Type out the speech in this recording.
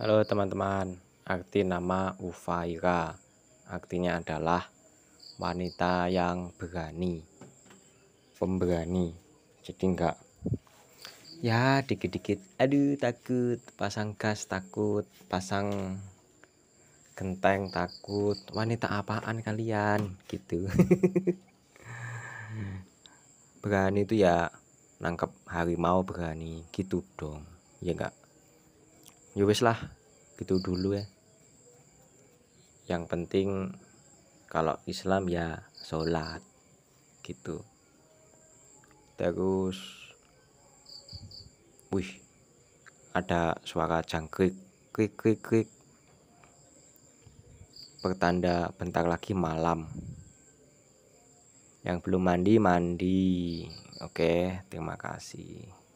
Halo teman-teman, arti nama Ufaira. Artinya adalah wanita yang berani, pemberani. Jadi enggak. Ya dikit-dikit. Aduh takut. Pasang gas takut. Pasang genteng takut. Wanita apaan kalian? Gitu. Berani itu ya nangkep harimau berani. Gitu dong. Ya enggak ya wis lah gitu dulu ya. Yang penting kalau Islam ya sholat gitu. Terus wih ada suara jangkrik krik krik krik. Pertanda bentar lagi malam. Yang belum mandi mandi. Oke terima kasih